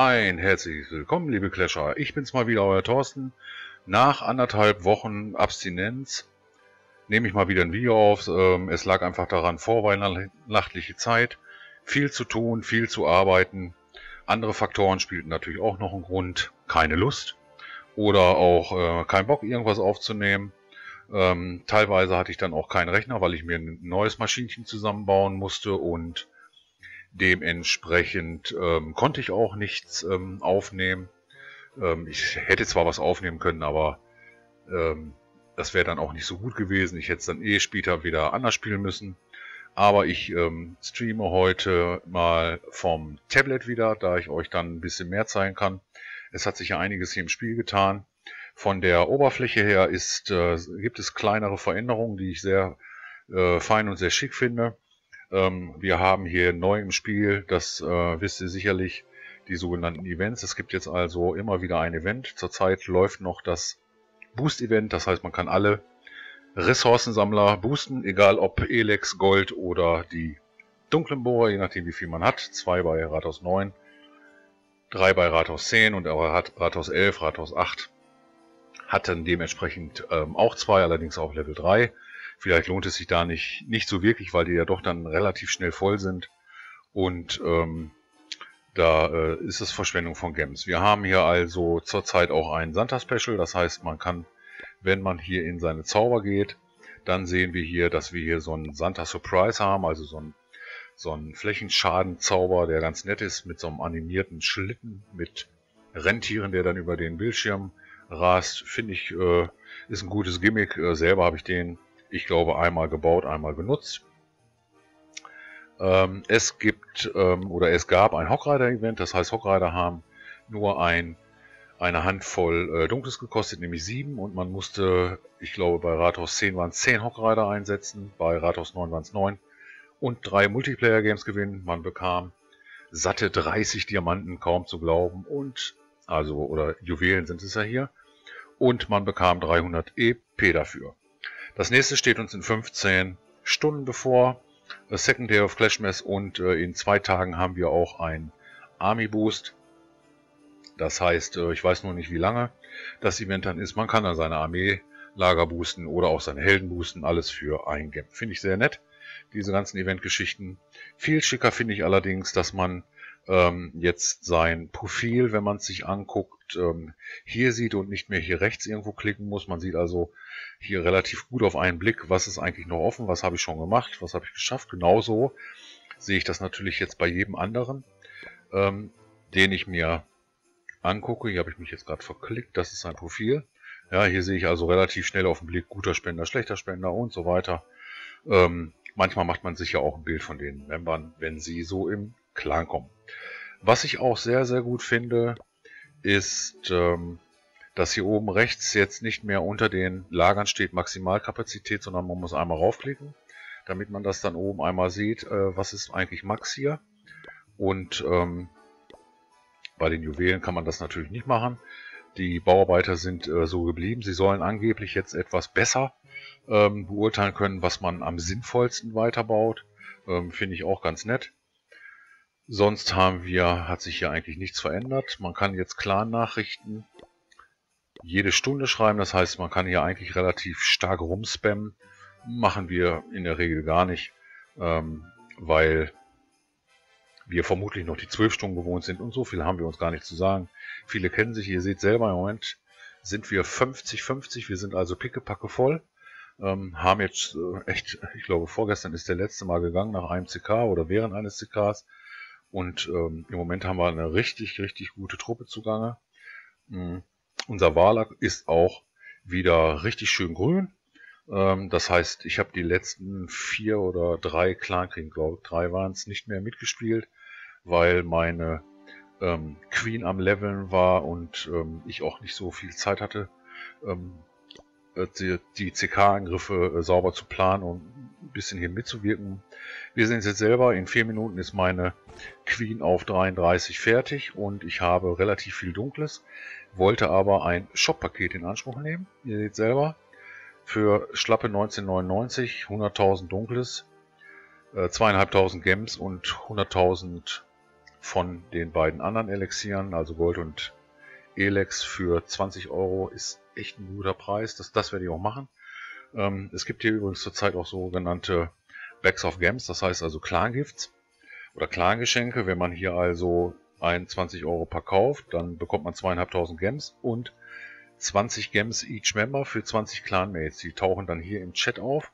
Ein herzliches Willkommen, liebe Clasher. Ich bin's mal wieder, euer Thorsten. Nach anderthalb Wochen Abstinenz nehme ich mal wieder ein Video auf. Ähm, es lag einfach daran, vorweihnachtliche Zeit, viel zu tun, viel zu arbeiten. Andere Faktoren spielten natürlich auch noch einen Grund. Keine Lust oder auch äh, kein Bock, irgendwas aufzunehmen. Ähm, teilweise hatte ich dann auch keinen Rechner, weil ich mir ein neues Maschinchen zusammenbauen musste und Dementsprechend ähm, konnte ich auch nichts ähm, aufnehmen. Ähm, ich hätte zwar was aufnehmen können, aber ähm, das wäre dann auch nicht so gut gewesen. Ich hätte es dann eh später wieder anders spielen müssen. Aber ich ähm, streame heute mal vom Tablet wieder, da ich euch dann ein bisschen mehr zeigen kann. Es hat sich ja einiges hier im Spiel getan. Von der Oberfläche her ist, äh, gibt es kleinere Veränderungen, die ich sehr äh, fein und sehr schick finde. Ähm, wir haben hier neu im Spiel, das äh, wisst ihr sicherlich, die sogenannten Events. Es gibt jetzt also immer wieder ein Event. Zurzeit läuft noch das Boost-Event, das heißt, man kann alle Ressourcensammler boosten, egal ob Elex, Gold oder die dunklen Bohrer, je nachdem wie viel man hat. Zwei bei Rathaus 9, drei bei Rathaus 10 und Rathaus 11, Rathaus 8 hat dann dementsprechend ähm, auch zwei, allerdings auch Level 3. Vielleicht lohnt es sich da nicht, nicht so wirklich, weil die ja doch dann relativ schnell voll sind. Und ähm, da äh, ist es Verschwendung von Gems. Wir haben hier also zurzeit auch ein Santa-Special. Das heißt, man kann, wenn man hier in seine Zauber geht, dann sehen wir hier, dass wir hier so einen Santa Surprise haben, also so einen, so einen Flächenschadenzauber, der ganz nett ist, mit so einem animierten Schlitten, mit Rentieren, der dann über den Bildschirm rast. Finde ich, äh, ist ein gutes Gimmick. Äh, selber habe ich den ich glaube, einmal gebaut, einmal genutzt. Ähm, es gibt ähm, oder es gab ein Hockrider-Event, das heißt, Hockrider haben nur ein, eine Handvoll äh, Dunkles gekostet, nämlich sieben, und man musste, ich glaube, bei Rathaus 10 waren es 10 Hockrider einsetzen, bei Rathaus 9 waren es 9 und drei Multiplayer-Games gewinnen. Man bekam satte 30 Diamanten, kaum zu glauben, und also, oder Juwelen sind es ja hier, und man bekam 300 EP dafür. Das nächste steht uns in 15 Stunden bevor. Das Second Day of Clashmess und äh, in zwei Tagen haben wir auch ein Army Boost. Das heißt, äh, ich weiß nur nicht, wie lange das Event dann ist. Man kann dann seine Armee Lager boosten oder auch seine Helden boosten. Alles für ein Gap. Finde ich sehr nett, diese ganzen Eventgeschichten. Viel schicker finde ich allerdings, dass man ähm, jetzt sein Profil, wenn man es sich anguckt, ähm, hier sieht und nicht mehr hier rechts irgendwo klicken muss. Man sieht also hier relativ gut auf einen Blick, was ist eigentlich noch offen, was habe ich schon gemacht, was habe ich geschafft. Genauso sehe ich das natürlich jetzt bei jedem anderen, ähm, den ich mir angucke. Hier habe ich mich jetzt gerade verklickt, das ist sein Profil. Ja, hier sehe ich also relativ schnell auf den Blick guter Spender, schlechter Spender und so weiter. Ähm, manchmal macht man sich ja auch ein Bild von den Membern, wenn sie so im Clan kommen. Was ich auch sehr, sehr gut finde, ist, ähm, dass hier oben rechts jetzt nicht mehr unter den Lagern steht Maximalkapazität, sondern man muss einmal raufklicken, damit man das dann oben einmal sieht, äh, was ist eigentlich Max hier. Und ähm, bei den Juwelen kann man das natürlich nicht machen. Die Bauarbeiter sind äh, so geblieben. Sie sollen angeblich jetzt etwas besser ähm, beurteilen können, was man am sinnvollsten weiterbaut. Ähm, Finde ich auch ganz nett. Sonst haben wir, hat sich hier eigentlich nichts verändert. Man kann jetzt Clan-Nachrichten jede Stunde schreiben. Das heißt, man kann hier eigentlich relativ stark rumspammen. Machen wir in der Regel gar nicht, ähm, weil wir vermutlich noch die 12 Stunden gewohnt sind und so viel haben wir uns gar nicht zu sagen. Viele kennen sich, ihr seht selber im Moment sind wir 50-50, wir sind also pickepacke voll. Ähm, haben jetzt äh, echt, ich glaube vorgestern ist der letzte Mal gegangen nach einem CK oder während eines CKs. Und ähm, im Moment haben wir eine richtig, richtig gute Truppe zugange. Mhm. Unser Walack ist auch wieder richtig schön grün. Ähm, das heißt, ich habe die letzten vier oder drei Clankriegen, glaube ich, drei waren es, nicht mehr mitgespielt, weil meine ähm, Queen am Leveln war und ähm, ich auch nicht so viel Zeit hatte, ähm, äh, die, die CK-Angriffe äh, sauber zu planen und ein bisschen hier mitzuwirken. Wir sehen es jetzt selber, in vier Minuten ist meine Queen auf 33 fertig und ich habe relativ viel Dunkles, wollte aber ein Shop-Paket in Anspruch nehmen. Ihr seht selber, für schlappe 1999, 100.000 Dunkles, äh, 2.500 Gems und 100.000 von den beiden anderen Elixieren, also Gold und Elex für 20 Euro ist echt ein guter Preis. Das, das werde ich auch machen. Ähm, es gibt hier übrigens zurzeit auch sogenannte Bags of Gems, das heißt also Clan-Gifts oder Clan-Geschenke. Wenn man hier also 21 Euro Pack kauft, dann bekommt man zweieinhalbtausend Gems und 20 Gems each Member für 20 Clanmates. Die tauchen dann hier im Chat auf.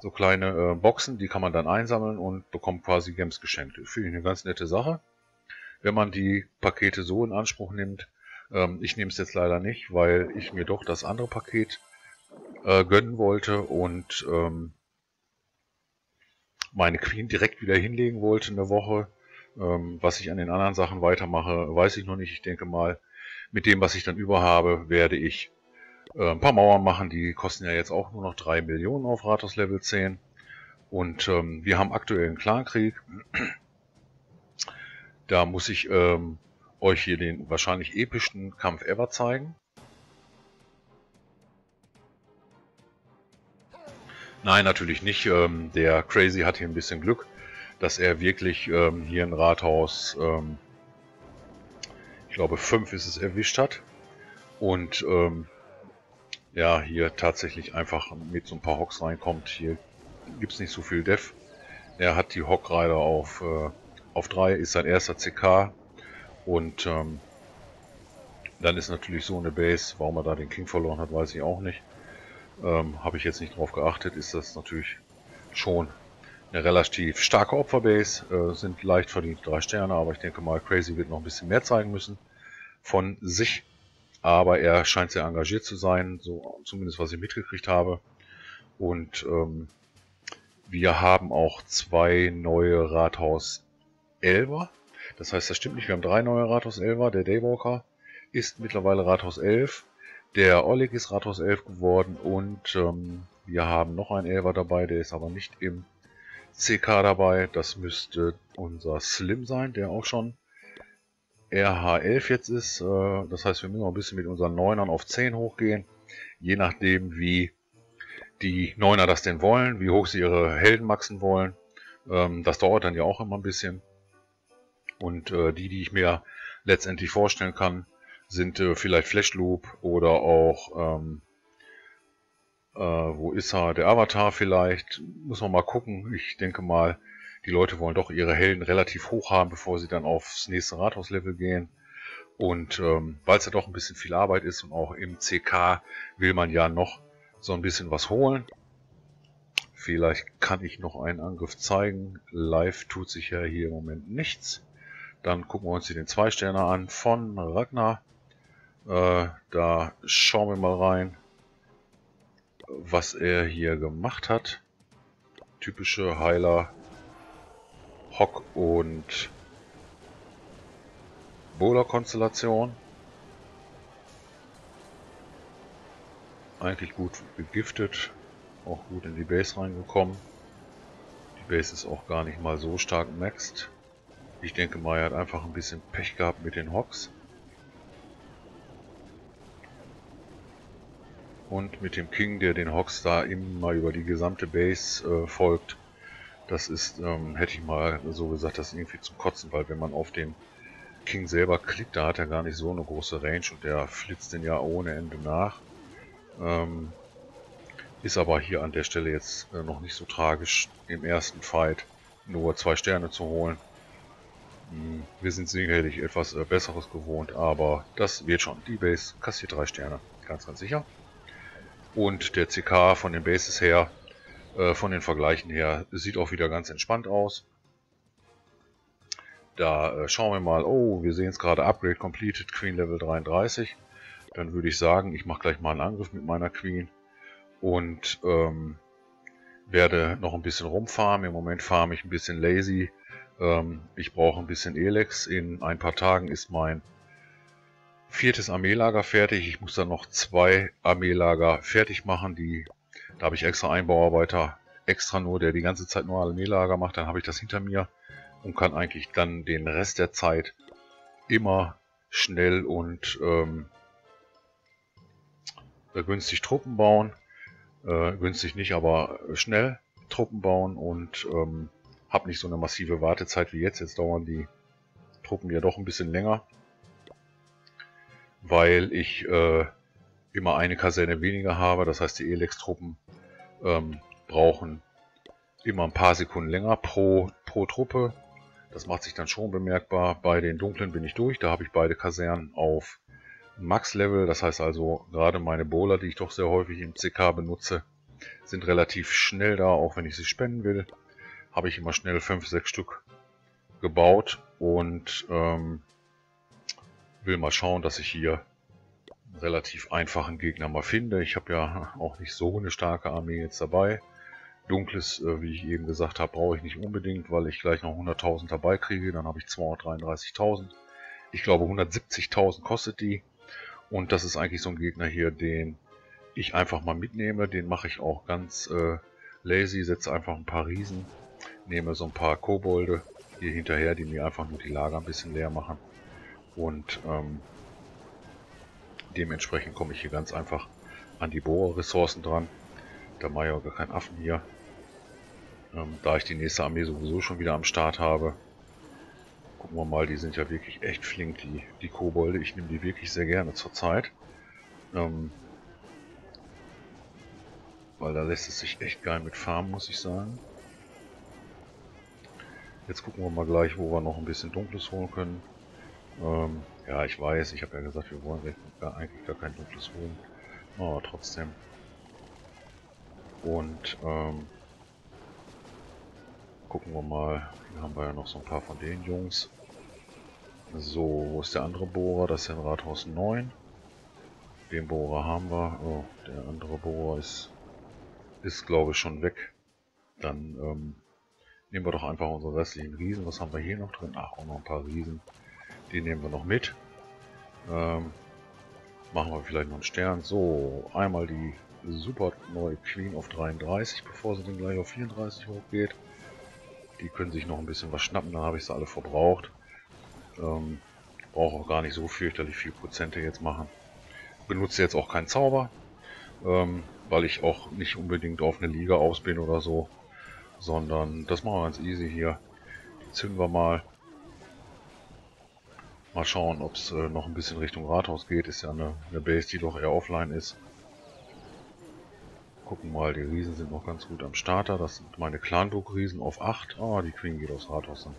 So kleine äh, Boxen, die kann man dann einsammeln und bekommt quasi Gems geschenkt. Finde ich eine ganz nette Sache. Wenn man die Pakete so in Anspruch nimmt, ähm, ich nehme es jetzt leider nicht, weil ich mir doch das andere Paket äh, gönnen wollte und ähm, meine Queen direkt wieder hinlegen wollte in der Woche. Ähm, was ich an den anderen Sachen weitermache, weiß ich noch nicht. Ich denke mal, mit dem, was ich dann über habe, werde ich äh, ein paar Mauern machen. Die kosten ja jetzt auch nur noch 3 Millionen auf Rathaus Level 10. Und ähm, wir haben aktuell einen Clankrieg. Da muss ich ähm, euch hier den wahrscheinlich epischsten Kampf ever zeigen. Nein, natürlich nicht. Ähm, der Crazy hat hier ein bisschen Glück, dass er wirklich ähm, hier ein Rathaus, ähm, ich glaube 5 ist es, erwischt hat. Und ähm, ja, hier tatsächlich einfach mit so ein paar Hocks reinkommt. Hier gibt es nicht so viel Def. Er hat die Hock Rider auf, äh, auf 3, ist sein erster CK. Und ähm, dann ist natürlich so eine Base, warum er da den King verloren hat, weiß ich auch nicht. Ähm, Habe ich jetzt nicht drauf geachtet, ist das natürlich schon eine relativ starke Opferbase. Äh, sind leicht verdient drei Sterne, aber ich denke mal, Crazy wird noch ein bisschen mehr zeigen müssen von sich. Aber er scheint sehr engagiert zu sein, so zumindest was ich mitgekriegt habe. Und ähm, wir haben auch zwei neue Rathaus 11 Das heißt, das stimmt nicht. Wir haben drei neue Rathaus 11 Der Daywalker ist mittlerweile Rathaus 11. Der Oleg ist Rathaus 11 geworden und ähm, wir haben noch einen Elver dabei, der ist aber nicht im CK dabei. Das müsste unser Slim sein, der auch schon RH11 jetzt ist. Äh, das heißt, wir müssen noch ein bisschen mit unseren Neunern auf 10 hochgehen. Je nachdem, wie die Neuner das denn wollen, wie hoch sie ihre Helden maxen wollen. Ähm, das dauert dann ja auch immer ein bisschen. Und äh, die, die ich mir letztendlich vorstellen kann, sind äh, vielleicht Flashloop oder auch, ähm, äh, wo ist er, der Avatar vielleicht, muss man mal gucken. Ich denke mal, die Leute wollen doch ihre Helden relativ hoch haben, bevor sie dann aufs nächste Rathauslevel gehen. Und ähm, weil es ja doch ein bisschen viel Arbeit ist und auch im CK will man ja noch so ein bisschen was holen. Vielleicht kann ich noch einen Angriff zeigen. Live tut sich ja hier im Moment nichts. Dann gucken wir uns hier den 2-Sterner an von Ragnar. Äh, da schauen wir mal rein, was er hier gemacht hat. Typische Heiler, Hock und Bowler-Konstellation. Eigentlich gut begiftet, auch gut in die Base reingekommen. Die Base ist auch gar nicht mal so stark maxed. Ich denke mal, er hat einfach ein bisschen Pech gehabt mit den Hocks. Und mit dem King, der den da immer über die gesamte Base äh, folgt. Das ist, ähm, hätte ich mal so gesagt, das ist irgendwie zum Kotzen, weil wenn man auf den King selber klickt, da hat er gar nicht so eine große Range und der flitzt den ja ohne Ende nach. Ähm, ist aber hier an der Stelle jetzt äh, noch nicht so tragisch, im ersten Fight nur zwei Sterne zu holen. Hm, wir sind sicherlich etwas äh, Besseres gewohnt, aber das wird schon. Die Base kassiert drei Sterne, ganz, ganz sicher. Und der CK von den Bases her, äh, von den Vergleichen her, sieht auch wieder ganz entspannt aus. Da äh, schauen wir mal, oh, wir sehen es gerade, Upgrade completed, Queen Level 33. Dann würde ich sagen, ich mache gleich mal einen Angriff mit meiner Queen und ähm, werde noch ein bisschen rumfarmen. Im Moment farme ich ein bisschen lazy, ähm, ich brauche ein bisschen Elex. In ein paar Tagen ist mein viertes Armeelager fertig. Ich muss dann noch zwei Armeelager fertig machen. Die, da habe ich extra einen Bauarbeiter, extra nur, der die ganze Zeit nur Armeelager macht. Dann habe ich das hinter mir und kann eigentlich dann den Rest der Zeit immer schnell und ähm, günstig Truppen bauen. Äh, günstig nicht, aber schnell Truppen bauen und ähm, habe nicht so eine massive Wartezeit wie jetzt. Jetzt dauern die Truppen ja doch ein bisschen länger, weil ich äh, immer eine Kaserne weniger habe. Das heißt, die Elex-Truppen ähm, brauchen immer ein paar Sekunden länger pro, pro Truppe. Das macht sich dann schon bemerkbar. Bei den dunklen bin ich durch. Da habe ich beide Kasernen auf Max-Level. Das heißt also, gerade meine Bowler, die ich doch sehr häufig im CK benutze, sind relativ schnell da, auch wenn ich sie spenden will. Habe ich immer schnell 5, 6 Stück gebaut und ähm, will mal schauen, dass ich hier einen relativ einfachen Gegner mal finde. Ich habe ja auch nicht so eine starke Armee jetzt dabei. Dunkles, äh, wie ich eben gesagt habe, brauche ich nicht unbedingt, weil ich gleich noch 100.000 dabei kriege. Dann habe ich 233.000. Ich glaube 170.000 kostet die. Und das ist eigentlich so ein Gegner hier, den ich einfach mal mitnehme. Den mache ich auch ganz äh, lazy, setze einfach ein paar Riesen, nehme so ein paar Kobolde hier hinterher, die mir einfach nur die Lager ein bisschen leer machen. Und ähm, dementsprechend komme ich hier ganz einfach an die Bohrer-Ressourcen dran. Da mache ich auch gar keinen Affen hier. Ähm, da ich die nächste Armee sowieso schon wieder am Start habe. Gucken wir mal, die sind ja wirklich echt flink, die, die Kobolde. Ich nehme die wirklich sehr gerne zurzeit. Ähm, weil da lässt es sich echt geil mit farmen, muss ich sagen. Jetzt gucken wir mal gleich, wo wir noch ein bisschen Dunkles holen können. Ähm, ja, ich weiß, ich habe ja gesagt, wir wollen eigentlich gar kein Dunkles holen. Aber trotzdem. Und ähm, gucken wir mal. Hier haben wir ja noch so ein paar von den Jungs. So, wo ist der andere Bohrer? Das ist ja ein Rathaus 9. Den Bohrer haben wir. Oh, der andere Bohrer ist, ist glaube ich schon weg. Dann ähm, nehmen wir doch einfach unsere restlichen Riesen. Was haben wir hier noch drin? Ach, auch noch ein paar Riesen. Die nehmen wir noch mit. Ähm, machen wir vielleicht noch einen Stern. So, einmal die super neue Queen auf 33, bevor sie dann gleich auf 34 hochgeht. Die können sich noch ein bisschen was schnappen, dann habe ich sie alle verbraucht. Ähm, Brauche auch gar nicht so fürchterlich viel Prozente jetzt machen. Benutze jetzt auch keinen Zauber, ähm, weil ich auch nicht unbedingt auf eine Liga aus bin oder so. Sondern das machen wir ganz easy hier. Die zünden wir mal. Mal schauen, ob es äh, noch ein bisschen Richtung Rathaus geht. Ist ja eine, eine Base, die doch eher offline ist. Gucken mal, die Riesen sind noch ganz gut am Starter. Das sind meine Clanburg-Riesen auf 8. Ah, die Queen geht aufs Rathaus dann.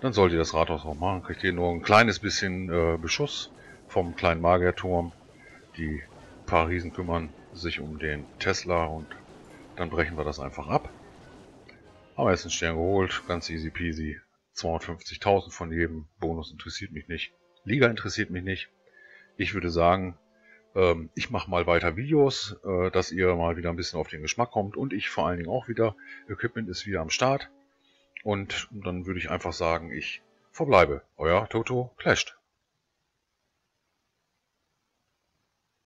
Dann sollt ihr das Rathaus auch machen. Kriegt ihr nur ein kleines bisschen äh, Beschuss vom kleinen Magierturm. Die paar Riesen kümmern sich um den Tesla und dann brechen wir das einfach ab. Haben wir jetzt einen Stern geholt, ganz easy peasy. 250.000 von jedem. Bonus interessiert mich nicht. Liga interessiert mich nicht. Ich würde sagen, ähm, ich mache mal weiter Videos, äh, dass ihr mal wieder ein bisschen auf den Geschmack kommt und ich vor allen Dingen auch wieder. Equipment ist wieder am Start. Und dann würde ich einfach sagen, ich verbleibe. Euer Toto Clashed.